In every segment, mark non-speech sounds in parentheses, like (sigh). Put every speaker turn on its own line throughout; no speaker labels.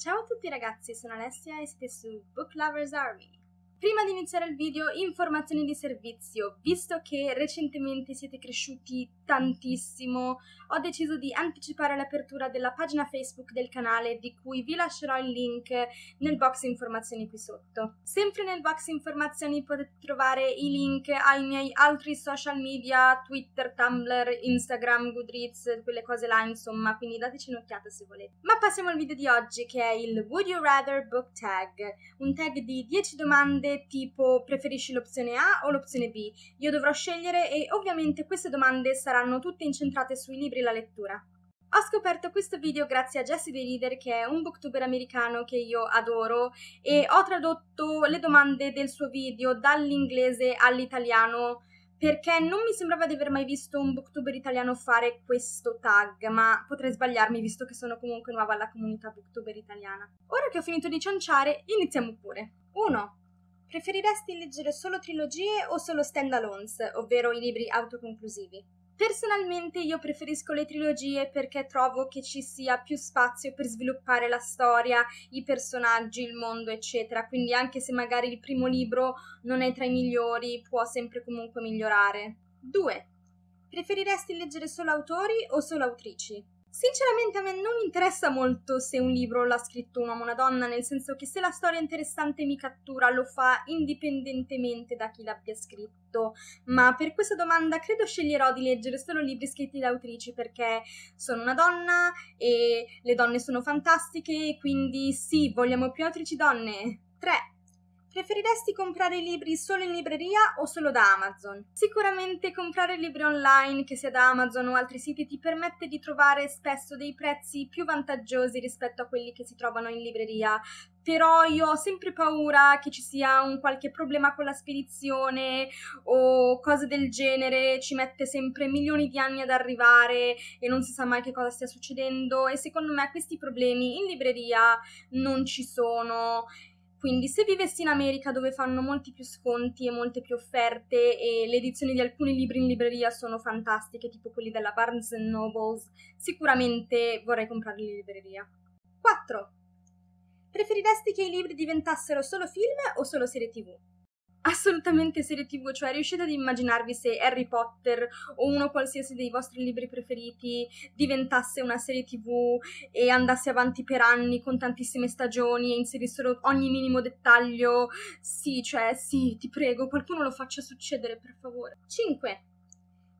Ciao a tutti ragazzi, sono Alessia e siete su Book Lovers Army. Prima di iniziare il video, informazioni di servizio. Visto che recentemente siete cresciuti tantissimo, ho deciso di anticipare l'apertura della pagina Facebook del canale, di cui vi lascerò il link nel box informazioni qui sotto. Sempre nel box informazioni potete trovare i link ai miei altri social media, Twitter, Tumblr, Instagram, Goodreads, quelle cose là, insomma, quindi dateci un'occhiata se volete. Ma passiamo al video di oggi, che è il Would You Rather Book Tag, un tag di 10 domande tipo preferisci l'opzione A o l'opzione B. Io dovrò scegliere e ovviamente queste domande saranno tutte incentrate sui libri e la lettura. Ho scoperto questo video grazie a Jesse The Reader, che è un booktuber americano che io adoro, e ho tradotto le domande del suo video dall'inglese all'italiano perché non mi sembrava di aver mai visto un booktuber italiano fare questo tag, ma potrei sbagliarmi visto che sono comunque nuova alla comunità booktuber italiana. Ora che ho finito di cianciare, iniziamo pure. 1. Preferiresti leggere solo trilogie o solo stand-alones, ovvero i libri autoconclusivi? Personalmente io preferisco le trilogie perché trovo che ci sia più spazio per sviluppare la storia, i personaggi, il mondo, eccetera. Quindi anche se magari il primo libro non è tra i migliori, può sempre comunque migliorare. 2. Preferiresti leggere solo autori o solo autrici? Sinceramente a me non interessa molto se un libro l'ha scritto un uomo o una donna, nel senso che se la storia interessante mi cattura lo fa indipendentemente da chi l'abbia scritto, ma per questa domanda credo sceglierò di leggere solo libri scritti da autrici perché sono una donna e le donne sono fantastiche, quindi sì, vogliamo più autrici donne. 3. Preferiresti comprare i libri solo in libreria o solo da Amazon? Sicuramente comprare libri online, che sia da Amazon o altri siti, ti permette di trovare spesso dei prezzi più vantaggiosi rispetto a quelli che si trovano in libreria. Però io ho sempre paura che ci sia un qualche problema con la spedizione o cose del genere, ci mette sempre milioni di anni ad arrivare e non si sa mai che cosa stia succedendo e secondo me questi problemi in libreria non ci sono quindi se vivessi in America dove fanno molti più sconti e molte più offerte e le edizioni di alcuni libri in libreria sono fantastiche, tipo quelli della Barnes Nobles, sicuramente vorrei comprarli in libreria. 4. Preferiresti che i libri diventassero solo film o solo serie tv? Assolutamente serie tv, cioè riuscite ad immaginarvi se Harry Potter o uno qualsiasi dei vostri libri preferiti diventasse una serie tv e andasse avanti per anni con tantissime stagioni e inserissero ogni minimo dettaglio? Sì, cioè sì, ti prego, qualcuno lo faccia succedere, per favore. 5.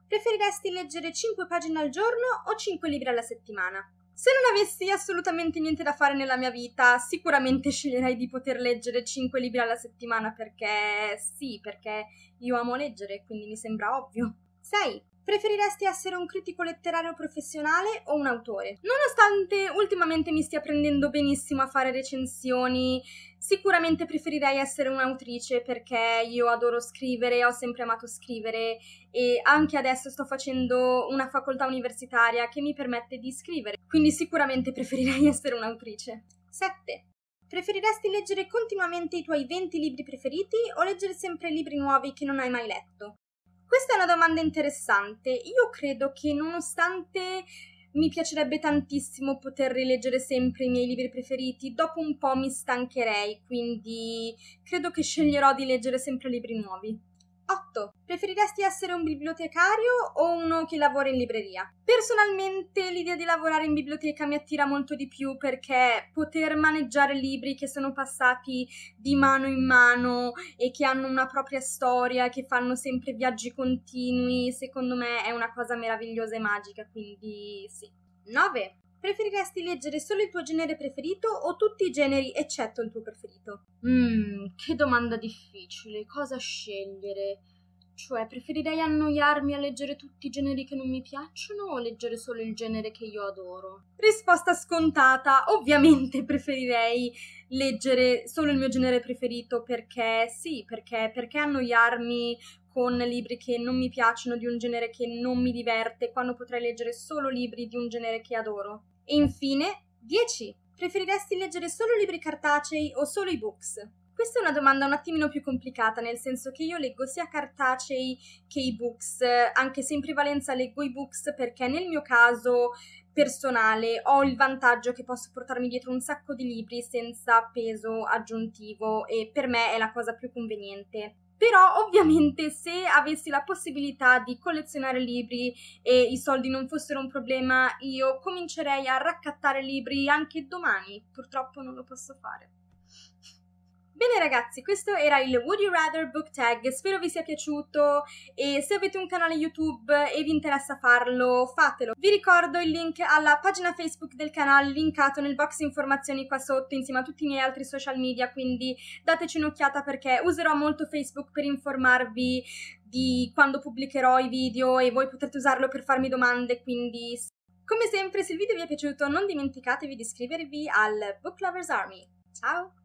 Preferiresti leggere 5 pagine al giorno o 5 libri alla settimana? Se non avessi assolutamente niente da fare nella mia vita, sicuramente sceglierei di poter leggere 5 libri alla settimana perché sì, perché io amo leggere, quindi mi sembra ovvio. 6. Preferiresti essere un critico letterario professionale o un autore? Nonostante ultimamente mi stia prendendo benissimo a fare recensioni, sicuramente preferirei essere un'autrice perché io adoro scrivere, ho sempre amato scrivere e anche adesso sto facendo una facoltà universitaria che mi permette di scrivere, quindi sicuramente preferirei (laughs) essere un'autrice. 7. Preferiresti leggere continuamente i tuoi 20 libri preferiti o leggere sempre libri nuovi che non hai mai letto? Questa è una domanda interessante. Io credo che nonostante mi piacerebbe tantissimo poter rileggere sempre i miei libri preferiti, dopo un po' mi stancherei, quindi credo che sceglierò di leggere sempre libri nuovi. 8. Preferiresti essere un bibliotecario o uno che lavora in libreria? Personalmente l'idea di lavorare in biblioteca mi attira molto di più perché poter maneggiare libri che sono passati di mano in mano e che hanno una propria storia, che fanno sempre viaggi continui, secondo me è una cosa meravigliosa e magica, quindi sì. 9. Preferiresti leggere solo il tuo genere preferito o tutti i generi eccetto il tuo preferito? Mmm, che domanda difficile. Cosa scegliere? Cioè, preferirei annoiarmi a leggere tutti i generi che non mi piacciono o leggere solo il genere che io adoro? Risposta scontata, ovviamente (laughs) preferirei leggere solo il mio genere preferito perché sì, perché, perché annoiarmi con libri che non mi piacciono, di un genere che non mi diverte, quando potrei leggere solo libri di un genere che adoro. E infine, 10. Preferiresti leggere solo libri cartacei o solo ebooks? Questa è una domanda un attimino più complicata, nel senso che io leggo sia cartacei che ebooks, anche se in prevalenza leggo ebooks perché nel mio caso personale, ho il vantaggio che posso portarmi dietro un sacco di libri senza peso aggiuntivo e per me è la cosa più conveniente. Però ovviamente se avessi la possibilità di collezionare libri e i soldi non fossero un problema, io comincerei a raccattare libri anche domani. Purtroppo non lo posso fare. Bene ragazzi, questo era il Would You Rather Book Tag, spero vi sia piaciuto e se avete un canale YouTube e vi interessa farlo, fatelo. Vi ricordo il link alla pagina Facebook del canale linkato nel box informazioni qua sotto insieme a tutti i miei altri social media, quindi dateci un'occhiata perché userò molto Facebook per informarvi di quando pubblicherò i video e voi potrete usarlo per farmi domande, quindi come sempre se il video vi è piaciuto non dimenticatevi di iscrivervi al Book Lovers Army. Ciao!